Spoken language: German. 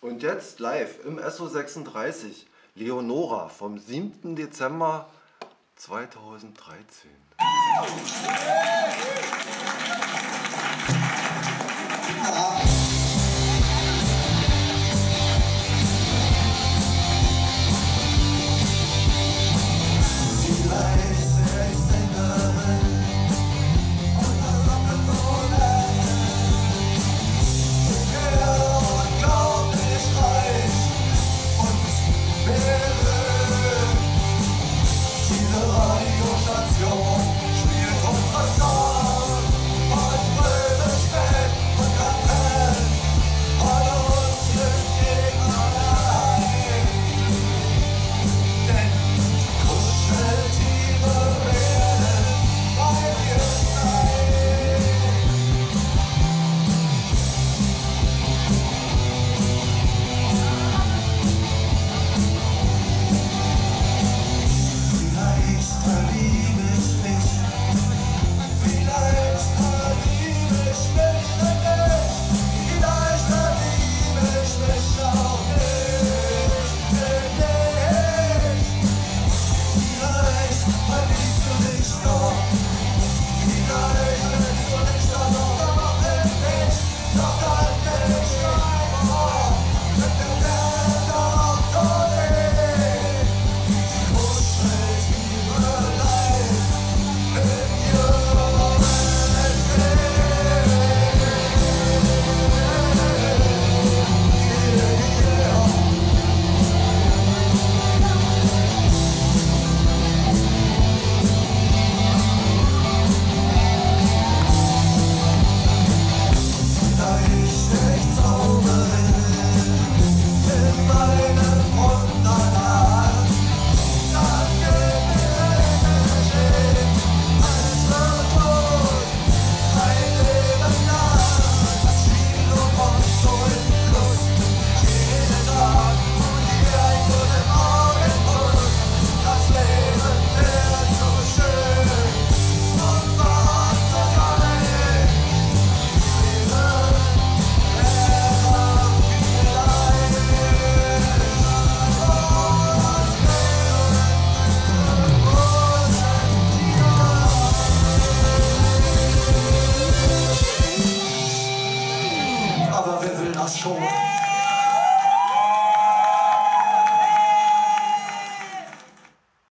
Und jetzt live im SO36 Leonora vom 7. Dezember 2013.